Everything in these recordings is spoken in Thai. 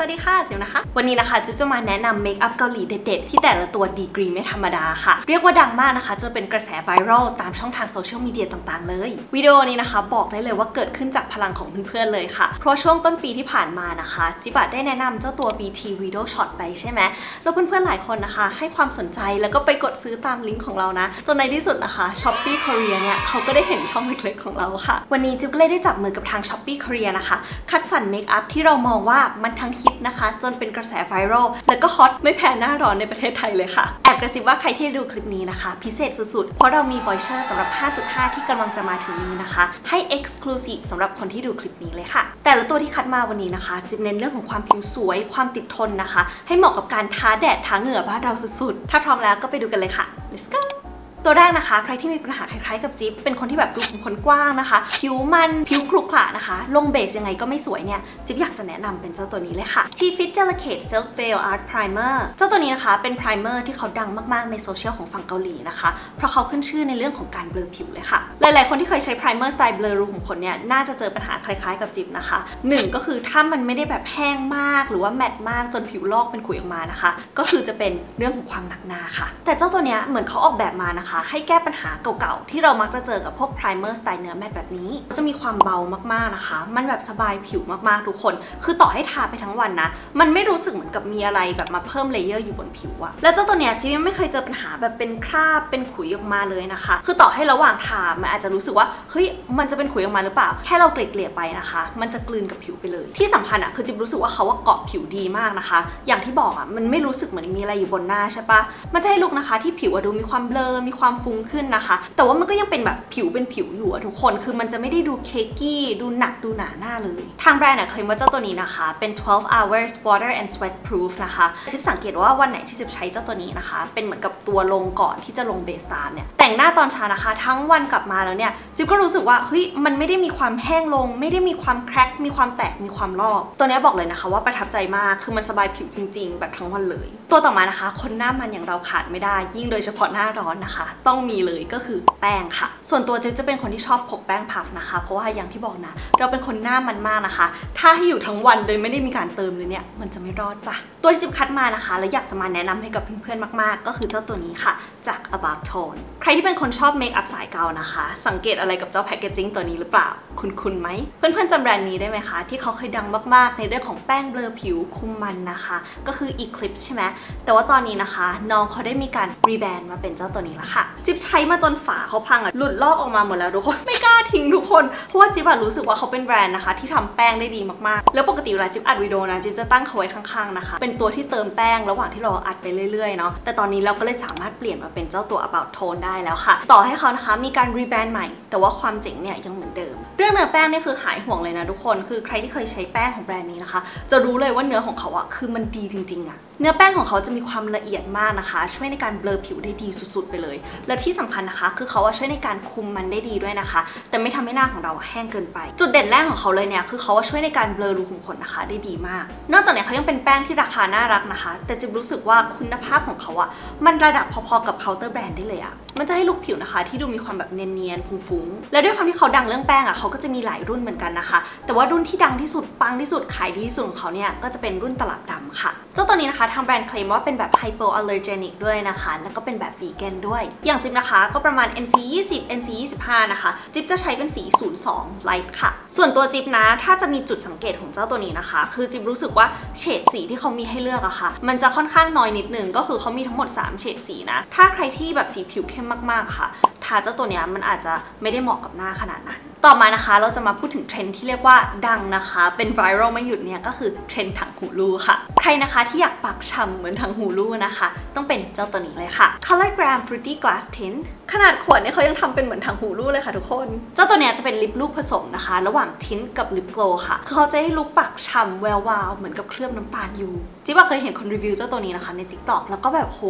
สวัสดีค่ะจิวนะคะ วันนี้นะคะจิวจะมาแนะนำเมคอัพเกาหลีเด็ดๆ ที่แต่ละตัวดีกรีไม่ธรรมดาค่ะ เรียกว่าดังมากนะคะจนเป็นกระแสไวรัลตามช่องทางโซเชียลมีเดียต่างๆ เลยวิดีโอนี้นะคะ บอกได้เลยว่าเกิดขึ้นจากพลังของเพื่อนๆเลยค่ะ เพราะช่วงต้นปีที่ผ่านมานะคะ จิบะได้แนะนำเจ้าตัว BT Video Shot ไปใช่ไหมแล้วเพื่อนๆหลายคนนะคะ ให้ความสนใจแล้วก็ไปกดซื้อตามลิงก์ของเรานะจนในที่สุดนะคะ Shopee Korea เนี่ยเขาก็ได้เห็นช่องเล็กๆของเราค่ะ วันนี้จิวก็เลยได้จับมือกับทาง Shopee Korea นะคะ คัดสรรเมคอัพที่เรามองว่ามันทั้งฮิตนะคะ จนเป็นกระแสไวรัลแล้วก็ฮอตไม่แพ้หน้าร้อนในประเทศไทยเลยค่ะ แอบกระซิบว่าใครที่ดูคลิปนี้นะคะ พิเศษสุดๆ เพราะเรามี voucher สำหรับ 5.5 ที่กำลังจะมาถึงนี้นะคะ ให้ exclusive สำหรับคนที่ดูคลิปนี้เลยค่ะ แต่ละตัวที่คัดมาวันนี้นะคะจะเน้นเรื่องของความผิวสวย ความติดทนนะคะ ให้เหมาะกับการท้าแดดท้าเหงื่อบ้านเราสุดๆ ถ้าพร้อมแล้วก็ไปดูกันเลยค่ะ let's go ตัวแรกนะคะ ใครที่มีปัญหาคล้ายๆกับจิ๊บเป็นคนที่แบบดูเป็นคนกว้างนะคะ ผิวมันผิวครุกขระนะคะ ลงเบสยังไงก็ไม่สวยเนี่ย จิ๊บอยากจะแนะนำเป็นเจ้าตัวนี้เลยค่ะ TFIT Delicate Silk Veil Art Primer เจ้าตัวนี้นะคะเป็น primer ที่เขาดังมากๆในโซเชียลของฝั่งเกาหลีนะคะ เพราะเขาขึ้นชื่อในเรื่องของการเบลอผิวเลยค่ะ หลายๆคนที่เคยใช้ primer สไตล์เบลอรูขุมขนเนี่ยน่าจะเจอปัญหาคล้ายๆกับจิ๊บนะคะหนึ่งก็คือถ้ามันไม่ได้แบบแห้งมากหรือว่า matte มากจนผิวลอกเป็นขุยออกมานะคะ ก็คือจะเป็นเรื่องของความหนักหนาค่ะ แต่เจ้าตัวเนี้ยเหมือนเขาออกแบบมานะคะให้แก้ปัญหาเก่าๆ ที่เรามักจะเจอกับพวก primer สไตล์เนื้อ matte แบบนี้ จะมีความเบามากๆนะคะ มันแบบสบายผิวมากๆทุกคน คือต่อให้ทาไปทั้งวันนะ มันไม่รู้สึกเหมือนกับมีอะไรแบบมาเพิ่ม layer อยู่บนผิวอะแล้วเจ้าตัวเนี้ยจิ๊บไม่เคยเจอปัญหาแบบเป็นคราบเป็นขุยออกมาเลยนะคะ คือต่อให้ระหว่างทามันอาจจะรู้สึกว่าเฮ้ยมันจะเป็นขุยออกมาหรือเปล่า แค่เราเกลี่ยๆไปนะคะ มันจะกลืนกับผิวไปเลย ที่สำคัญอะคือจิ๊บรู้สึกว่าเขาว่าเกาะผิวดีมากนะคะ อย่างที่บอกอะมันไม่รู้สึกเหมือนมีอะไรอยู่บนหน้าใช่ปะมันจะให้ look นะคะ ที่ผิวอะดูมีความเบลอมีความฟุ้งขึ้นนะคะ แต่ว่ามันก็ยังเป็นแบบผิวเป็นผิวอยู่อะทุกคน คือมันจะไม่ได้ดู cakey ดูหนักดูหนาหน้าเลย ทางแบรนด์เคลมว่าเจ้าตัวนี้นะคะ เป็น 12 hours water and sweat proof นะคะจิ๊บสังเกตว่าวันไหนที่จิ๊บใช้เจ้าตัวนี้นะคะ เป็นเหมือนกับตัวลงก่อนที่จะลงเบสตามเนี่ย แต่งหน้าตอนเช้านะคะ ทั้งวันกลับมาแล้วเนี่ย จิ๊บก็รู้สึกว่าเฮ้ยมันไม่ได้มีความแห้งลง ไม่ได้มีความแครกมีความแตกมีความลอก ตัวนี้บอกเลยนะคะว่าประทับใจมากคือมันสบายผิวจริง ๆ แบบทั้งวันเลย ตัวต่อมานะคะ คนหน้ามันอย่างเราขาดไม่ได้ ยิ่งโดยเฉพาะหน้าร้อนนะคะต้องมีเลยก็คือแป้งค่ะ ส่วนตัวเจ๊จะเป็นคนที่ชอบพกแป้งพัฟนะคะ เพราะว่าอย่างที่บอกนะ เราเป็นคนหน้ามันมากนะคะ ถ้าให้อยู่ทั้งวันโดยไม่ได้มีการเติมเลยเนี่ยมันจะไม่รอดจ้ะตัวที่จิ๊บคัดมานะคะ แล้วอยากจะมาแนะนำให้กับเพื่อนๆมากๆ ก็คือเจ้าตัวนี้ค่ะ จาก About Tone ใครที่เป็นคนชอบ makeup สายเกานะคะ สังเกตอะไรกับเจ้า packaging ตัวนี้หรือเปล่า คุ้นๆไหม เพื่อนๆจำแบรนด์นี้ได้ไหมคะ ที่เขาเคยดังมากๆ ในเรื่องของแป้งเบลอผิวคุมมันนะคะ ก็คือ Eglips ใช่ไหมแต่ว่าตอนนี้นะคะ น้องเขาได้มีการ rebrand มาเป็นเจ้าตัวนี้แล้วค่ะจิ๊บใช้มาจนฝาเขาพังอะหลุดลอกออกมาหมดแล้วทุกคนไม่กล้าทิ้งทุกคน เพราะว่าจิ๊บอะรู้สึกว่าเขาเป็นแบรนด์นะคะ ที่ทำแป้งได้ดีมากๆ แล้วปกติเวลาจิ๊บอัดวิดีโอนะจิ๊บจะตั้งเขาไว้ข้างๆนะคะ เป็นตัวที่เติมแป้งระหว่างที่เราอัดไปเรื่อยๆเนาะแต่ตอนนี้เราก็เลยสามารถเปลี่ยนมาเป็นเจ้าตัว About Tone ได้แล้วค่ะ ต่อให้เขานะคะมีการรีแบรนด์ใหม่ แต่ว่าความเจ๋งเนี่ยยังเหมือนเดิม เรื่องเนื้อแป้งเนี่ยคือหายห่วงเลยนะทุกคนคือใครที่เคยใช้แป้งของแบรนด์นี้นะคะ จะรู้เลยว่าเนื้อของเขาอะคือมันดีจริงๆอะเนื้อแป้งของเขาจะมีความละเอียดมากนะคะ ช่วยในการเบลอผิวได้ดีสุดๆ ไปเลยและที่สำคัญนะคะ คือเขาช่วยในการคุมมันได้ดีด้วยนะคะ แต่ไม่ทำให้หน้าของเราแห้งเกินไป จุดเด่นแรกของเขาเลยเนี่ยคือเขาช่วยในการเบลอรูขุมขนนะคะ ได้ดีมาก นอกจากนี้เขายังเป็นแป้งที่ราคาน่ารักนะคะ แต่จิ๊บรู้สึกว่าคุณภาพของเขาอะมันระดับพอๆกับเคาน์เตอร์แบรนด์ได้เลยอะ มันจะให้ลุคผิวนะคะ ที่ดูมีความแบบเนียนๆฟุ้งๆ และด้วยความที่เขาดังเรื่องแป้งอะเขาก็จะมีหลายรุ่นเหมือนกันนะคะ แต่ว่ารุ่นที่ดังที่สุดปังที่สุดขายดีที่สุดของเขาเนี่ยก็จะเป็นรุ่นตลับดำค่ะ เจ้าตัวนี้นะคะทางแบรนด์เคลมว่าเป็นแบบ hypoallergenic ด้วยนะคะ แล้วก็เป็นแบบวีแกนด้วย อย่างจิ๊บนะคะก็ประมาณ NC 20 NC 25นะคะ จิ๊บจะใช้เป็นสี 02 Light ค่ะ ส่วนตัวจิ๊บนะ ถ้าจะมีจุดสังเกตของเจ้าตัวนี้นะคะ คือจิ๊บรู้สึกว่าเฉดสีที่เขามีให้เลือกอะค่ะ มันจะค่อนข้างน้อยนิดนึงก็คือเขามีทั้งหมด 3 เฉดสีนะ ถ้าใครที่แบบสีผิวเข้มมากๆค่ะทาเจ้าตัวเนี้ยมันอาจจะไม่ได้เหมาะกับหน้าขนาดนั้น ต่อมานะคะเราจะมาพูดถึงเทรนที่เรียกว่าดังนะคะ เป็นไวรัลไม่หยุดเนี่ยก็คือเทรนถังหูรูค่ะ ใครนะคะที่อยากปากฉ่ำเหมือนถังหูรูนะคะ ต้องเป็นเจ้าตัวนี้เลยค่ะ Colorgram Fruity Glass Tint ขนาดขวดเนี่ยเขายังทำเป็นเหมือนถังหูรูเลยค่ะทุกคน เจ้าตัวเนี้ยจะเป็นลิปลูกผสมนะคะ ระหว่างทินกับลิปโกลค่ะคือเขาจะให้ลุกปากฉ่ำแวววาวเหมือนกับเคลือบน้ำตาลอยู่จิ๊บเคยเห็นคนรีวิวเจ้าตัวนี้นะคะใน TikTok แล้วก็แบบโห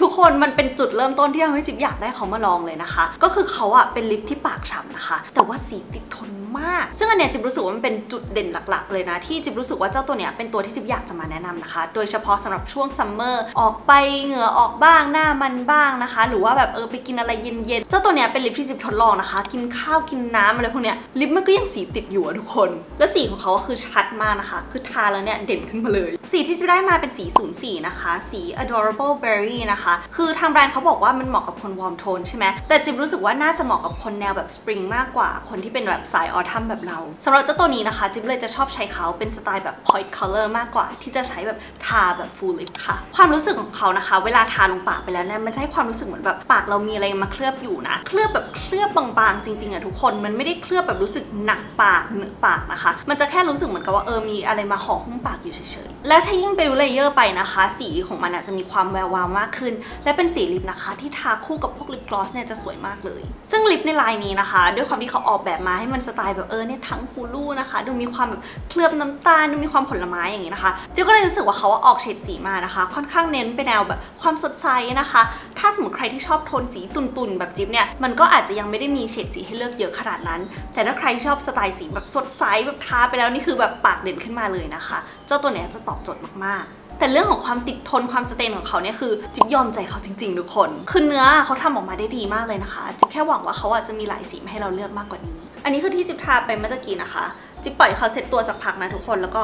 ทุกคนมันเป็นจุดเริ่มต้นที่ทำให้จิ๊บอยากได้เขามาลองเลยนะคะ ก็คือเขาอะเป็นลิปที่ปากฉ่ำนะคะ แต่ว่าสีติดทนมาก ซึ่งอันเนี้ยจิบรู้สึกว่ามันเป็นจุดเด่นหลัก ๆ เลยนะ ที่จิบรู้สึกว่าเจ้าตัวเนี้ยเป็นตัวที่จิบอยากจะมาแนะนำนะคะ โดยเฉพาะสำหรับช่วงซัมเมอร์ออกไปเหงื่อออกบ้างหน้ามันบ้างนะคะ หรือว่าแบบเออไปกินอะไรเย็นๆ เจ้าตัวเนี้ยเป็นลิปที่จิ๊บทดลองนะคะ กินข้าวกินน้ำอะไรพวกเนี้ยลิปมันก็ยังสีติดอยู่อะทุกคน แล้วสีของเขาก็คือชัดมากนะคะ คือทาแล้วเนี่ยเด่นขึ้นมาเลย สีที่จิ๊บได้มาเป็นสี 04 นะคะ สี adorable berry นะคะ คือทางแบรนด์เขาบอกว่ามันเหมาะกับคน warm tone ใช่ไหมแต่จิ๊บรู้สึกว่าน่าจะเหมาะกับคนแนวแบบสปริงมากกว่าคนที่เป็นแบบสาย autumn แบบเราสำหรับเจ้าตัวนี้นะคะ จิ๊บเลยจะชอบใช้เขาเป็นสไตล์แบบ point color มากกว่า ที่จะใช้แบบทาแบบ full lip ค่ะ ความรู้สึกของเขานะคะ เวลาทาลงปากไปแล้วเนี่ยมันจะให้ความรู้สึกเหมือนแบบปากเรามีอะไรมาเคลือบอยู่นะ เคลือบแบบเคลือบบางๆ จริงๆอะทุกคนมันไม่ได้เคลือบแบบรู้สึกหนักปากเหนอะปากนะคะ มันจะแค่รู้สึกเหมือนกับว่าเออมีอะไรมาห่อหุ้มปากอยู่เฉยๆแล้วถ้ายิ่ง build layer ไปนะคะ สีของมันอะจะมีความแวววาวมากขึ้น และเป็นสีลิปนะคะ ที่ทาคู่กับพวกลิปกลอสเนี่ยจะสวยมากเลย ซึ่งลิปในลายนี้นะคะ ด้วยความที่เขาออกแบบมาให้มันสไตล์แบบเออเนี่ยถังหูลู่นะคะ ดูมีความแบบเคลือบน้ำตาลดูมีความผลไม้อย่างนี้นะคะเจ๊ก็เลยรู้สึกว่าเขาออกเฉดสีมานะคะ ค่อนข้างเน้นไปแนวแบบความสดใสนะคะ ถ้าสมมติใครที่ชอบโทนสีตุ่นๆ แบบจิ๊บเนี่ยมันก็อาจจะยังไม่ได้มีเฉดสีให้เลือกเยอะขนาดนั้น แต่ถ้าใครชอบสไตล์สีแบบสดใสแบบทาไปแล้วนี่คือแบบปากเด่นขึ้นมาเลยนะคะ เจ้าตัวเนี้ยจะตอบโจทย์มากๆ แต่เรื่องของความติดทนความสเตนของเขาเนี่ยคือจิ๊บยอมใจเขาจริง ๆ ทุกคน คือเนื้อเขาทำออกมาได้ดีมากเลยนะคะจิ๊บแค่หวังว่าเขาอาจจะมีหลายสีมาให้เราเลือกมากกว่านี้ อันนี้คือที่จิ๊บทาไปเมื่อกี้นะคะ จิ๊บปล่อยเขาเสร็จตัวสักพักนะทุกคนแล้วก็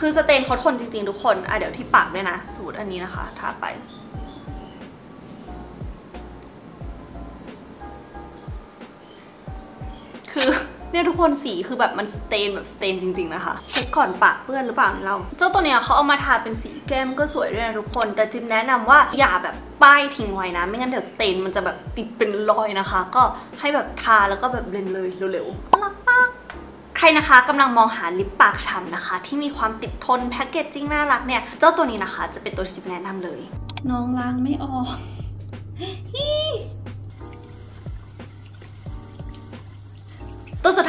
คือสเตนเขาทนจริง ๆ ทุกคน อะเดี๋ยวที่ปากด้วยนะ สมมติอันนี้นะคะ ทาไป เนี่ยทุกคนสีคือแบบมันสเตนแบบสเตนจริง ๆ นะคะ เช็คก่อนปากเปื้อนหรือเปล่าเรา เจ้าตัวเนี้ยเขาเอามาทาเป็นสีแก้มก็สวยด้วยนะทุกคน แต่จิมแนะนำว่าอย่าแบบป้ายทิ้งไว้นะ ไม่งั้นเดี๋ยวสเตนมันจะแบบติดเป็นรอยนะคะ ก็ให้แบบทาแล้วก็แบบเบลนเลยเร็วๆน่ารักมาใครนะคะกำลังมองหาลิปปากฉ่ำนะคะ ที่มีความติดทนแพคเกจจิ้งน่ารักเนี่ย เจ้าตัวนี้นะคะ จะเป็นตัวที่จิบแนะนำเลย น้องล้างไม่ออก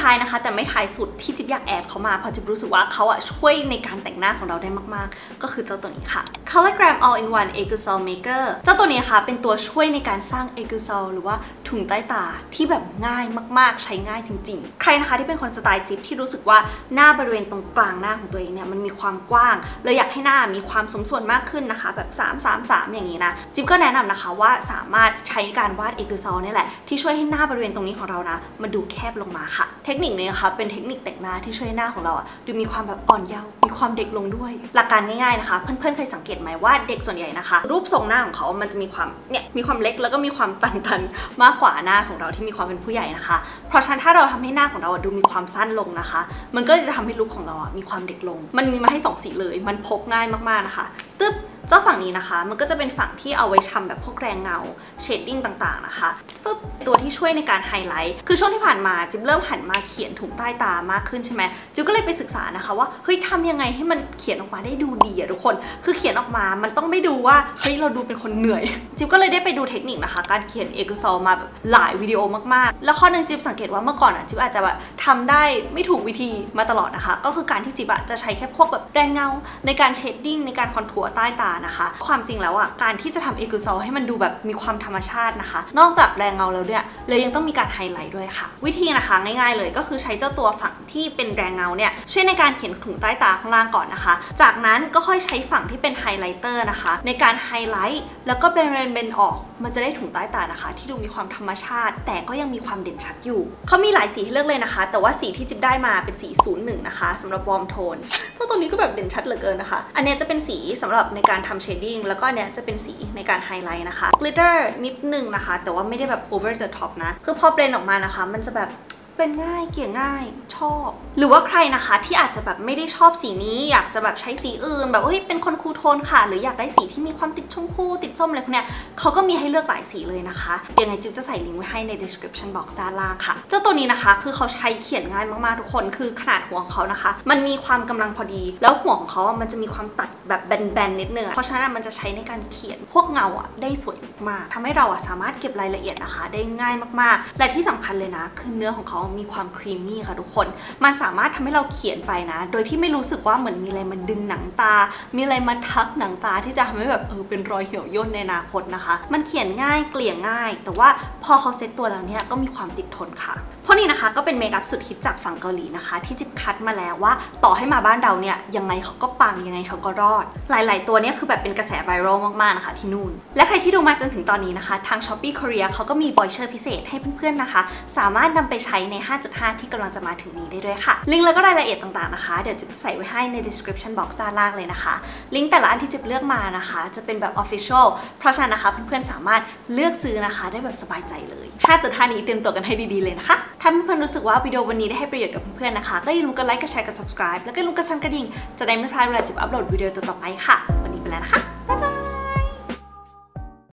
ท้ายนะคะ แต่ไม่ท้ายสุดที่จิ๊บอยากแอดเขามาเพราะจิ๊บรู้สึกว่าเขาอะช่วยในการแต่งหน้าของเราได้มากๆ ก็คือเจ้าตัวนี้ค่ะ Colorgram All in One a g u s o l Maker เจ้าตัวนี้นะคะเป็นตัวช่วยในการสร้าง a g u s o l หรือว่าถุงใต้ตาที่แบบง่ายมากๆ ใช้ง่ายจริงๆ ใครนะคะที่เป็นคนสไตล์จิ๊บที่รู้สึกว่าหน้าบริเวณตรงกลางหน้าของตัวเองเนี่ยมันมีความกว้างเลยอยากให้หน้ามีความสมส่วนมากขึ้นนะคะ แบบ 3 3 3 อย่างนี้นะ จิ๊บก็แนะนำนะคะว่าสามารถใช้การวาด a g u s o l นี่แหละที่ช่วยให้หน้าบริเวณตรงนี้ของเรานะมันดูแคบลงมาค่ะ เทคคนิคนี้นะคะเป็นเทคนิคแต่งหน้าที่ช่วยหน้าของเราอะดูมีความแบบอ่อนเยาว์มีความเด็กลงด้วย หลักการง่ายๆนะคะ เพื่อนๆเคยสังเกตไหมว่าเด็กส่วนใหญ่นะคะ รูปทรงหน้าของเขา มันจะมีความเนี่ยมีความเล็กแล้วก็มีความตันๆมากกว่าหน้าของเราที่มีความเป็นผู้ใหญ่นะคะ เพราะฉะนั้นถ้าเราทำให้หน้าของเราดูมีความสั้นลงนะคะ มันก็จะทำให้ลุคของเราอะมีความเด็กลง มันมีมาให้สองสีเลย มันพกง่ายมากๆนะคะตึ๊บ เจ้าฝั่งนี้นะคะ มันก็จะเป็นฝั่งที่เอาไว้ทำแบบพวกแรงเงา shading ต่างๆนะคะปึ๊บตัวที่ช่วยในการไฮไลท์คือช่วงที่ผ่านมาจิ๊บเริ่มหันมาเขียนถุงใต้ตามากขึ้นใช่ไหมจิ๊บก็เลยไปศึกษานะคะว่าเฮ้ยทำยังไงให้มันเขียนออกมาได้ดูดีอะทุกคน คือเขียนออกมามันต้องไม่ดูว่าเฮ้ยเราดูเป็นคนเหนื่อย จิ๊บก็เลยได้ไปดูเทคนิคนะคะ การเขียน애교살มาแบบหลายวิดีโอมากๆ แล้วข้อหนึ่งจิ๊บสังเกตว่าเมื่อก่อนอะจิ๊บอาจจะแบบทำได้ไม่ถูกวิธีมาตลอดนะคะ ก็คือการที่จิ๊บอะจะใช้แค่พวกแบบแรงเงาในการ shading ในการ contour ใต้ตานะคะ ความจริงแล้วอะการที่จะทำเอกูซอลให้มันดูแบบมีความธรรมชาตินะคะ นอกจากแรงเงาแล้วเนี่ยเลยยังต้องมีการไฮไลท์ด้วยค่ะ วิธีนะคะง่ายๆเลยก็คือใช้เจ้าตัวฝั่งที่เป็นแรงเงาเนี่ยช่วยในการเขียนถุงใต้ตาข้างล่างก่อนนะคะ จากนั้นก็ค่อยใช้ฝั่งที่เป็น highlighter นะคะ ในการไฮไลท์แล้วก็ blend blend blend ออก มันจะได้ถุงใต้ตานะคะ ที่ดูมีความธรรมชาติ แต่ก็ยังมีความเด่นชัดอยู่ เขามีหลายสีให้เลือกเลยนะคะ แต่ว่าสีที่จิ๊บได้มาเป็นสี 01 นะคะสำหรับ warm tone เจ้าตัวนี้ก็แบบเด่นชัดเหลือเกินนะคะ อันนี้จะเป็นสีสำหรับในการทำ shading แล้วก็เนี้ยจะเป็นสีในการไฮไลท์นะคะ glitter นิดนึงนะคะ แต่ว่าไม่ได้แบบ over the top นะ คือพอ blend ออกมานะคะ มันจะแบบ blend ง่ายเกลี่ยง่ายชอบ หรือว่าใครนะคะที่อาจจะแบบไม่ได้ชอบสีนี้ อยากจะแบบใช้สีอื่น แบบเฮ้ยเป็นคนคูโทนค่ะ หรืออยากได้สีที่มีความติดชมพูติดส้มอะไรพวกเนี้ยเขาก็มีให้เลือกหลายสีเลยนะคะเดี๋ยวไงจิ๊บจะใส่ลิงก์ไว้ให้ใน description box ด้านล่างค่ะ เจ้าตัวนี้นะคะคือเขาใช้เขียนง่ายมากๆทุกคน คือขนาดหัวของเขานะคะ มันมีความกำลังพอดี แล้วหัวของเขามันจะมีความตัดแบบแบนๆนิดนึงเพราะฉะนั้นมันจะใช้ในการเขียนพวกเงาอะได้สวยมากๆทำให้เราอะสามารถเก็บรายละเอียดนะคะ ได้ง่ายมากๆ และที่สำคัญเลยนะคือเนื้อของเขามีความ creamy ค่ะทุกคน มันสามารถทำให้เราเขียนไปนะ โดยที่ไม่รู้สึกว่าเหมือนมีอะไรมาดึงหนังตา มีอะไรมาทับหนังตาที่จะทำให้แบบเออเป็นรอยเหี่ยวย่นในอนาคตนะคะ มันเขียนง่ายเกลี่ยง่าย แต่ว่าพอเขาเซ็ตตัวแล้วเนี่ยก็มีความติดทนค่ะเพราะนี่นะคะก็เป็นเมคอัพสุดฮิตจากฝั่งเกาหลีนะคะ ที่จิ๊บคัดมาแล้วว่าต่อให้มาบ้านเราเนี่ยยังไงเขาก็ปังยังไงเขาก็รอด หลาย ๆ ตัวเนี่ยคือแบบเป็นกระแสไวรัลมาก ๆ นะคะที่นู่น และใครที่ดูมาจนถึงตอนนี้นะคะ ทาง Shopee Korea เขาก็มี voucher พิเศษให้เพื่อน ๆ นะคะ สามารถนำไปใช้ใน5.5 ที่กำลังจะมาถึงนี้ได้ด้วยค่ะ ลิงก์แล้วก็รายละเอียดต่างๆนะคะ เดี๋ยวจิบจะใส่ไว้ให้ใน description box ด้านล่างเลยนะคะ ลิงก์แต่ละอันที่จิบเลือกมานะคะ จะเป็นแบบ official เพราะฉะนั้นนะคะเพื่อนๆสามารถเลือกซื้อนะคะ ได้แบบสบายใจเลย 5.5 นี้เตรียมตัวกันให้ดีๆเลยนะคะ ถ้าเพื่อนๆรู้สึกว่าวิดีโอวันนี้ได้ให้ประโยชน์กับเพื่อนๆนะคะก็อย่าลืมกดไลค์กดแชร์กด subscribe แล้วก็ลืมกดสั่นกระดิ่งจะได้ไม่พลาดเวลาจิบอัปโหลดวิดีโอต่อๆไปค่ะ วันนี้ไปแล้วนะคะ